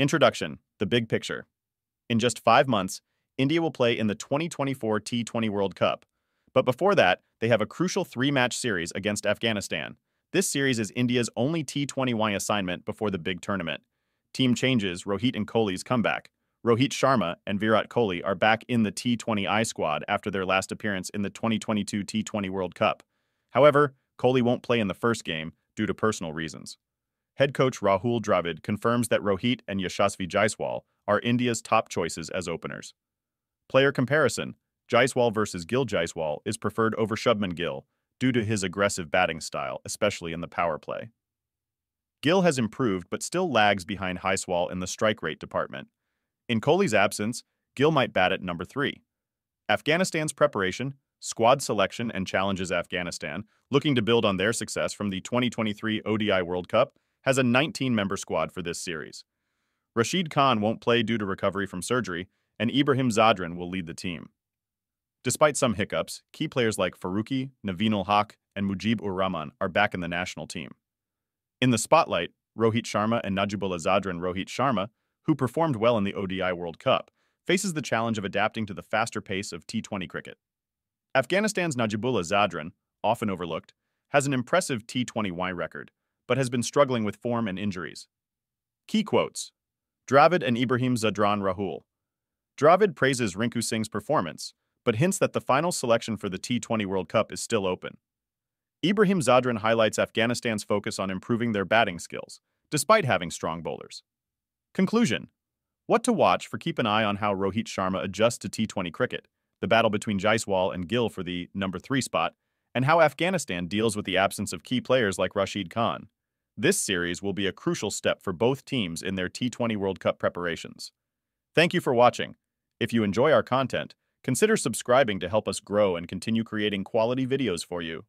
Introduction The Big Picture. In just five months, India will play in the 2024 T20 World Cup. But before that, they have a crucial three match series against Afghanistan. This series is India's only T20I assignment before the big tournament. Team changes Rohit and Kohli's comeback. Rohit Sharma and Virat Kohli are back in the T20I squad after their last appearance in the 2022 T20 World Cup. However, Kohli won't play in the first game due to personal reasons. Head coach Rahul Dravid confirms that Rohit and Yashasvi Jaiswal are India's top choices as openers. Player comparison Jaiswal versus Gill Jaiswal is preferred over Shubman Gill due to his aggressive batting style, especially in the power play. Gill has improved but still lags behind Jaiswal in the strike rate department. In Kohli's absence, Gill might bat at number three. Afghanistan's preparation, squad selection, and challenges Afghanistan, looking to build on their success from the 2023 ODI World Cup, has a 19-member squad for this series. Rashid Khan won't play due to recovery from surgery, and Ibrahim Zadran will lead the team. Despite some hiccups, key players like Farooqi, Naveen Haq, and Mujeeb ur Rahman are back in the national team. In the spotlight, Rohit Sharma and Najibullah Zadran Rohit Sharma who performed well in the ODI World Cup, faces the challenge of adapting to the faster pace of T20 cricket. Afghanistan's Najibullah Zadran, often overlooked, has an impressive T20I record, but has been struggling with form and injuries. Key quotes Dravid and Ibrahim Zadran Rahul. Dravid praises Rinku Singh's performance, but hints that the final selection for the T20 World Cup is still open. Ibrahim Zadran highlights Afghanistan's focus on improving their batting skills, despite having strong bowlers. Conclusion What to watch for keep an eye on how Rohit Sharma adjusts to T20 cricket, the battle between Jaiswal and Gill for the number 3 spot, and how Afghanistan deals with the absence of key players like Rashid Khan. This series will be a crucial step for both teams in their T20 World Cup preparations. Thank you for watching. If you enjoy our content, consider subscribing to help us grow and continue creating quality videos for you.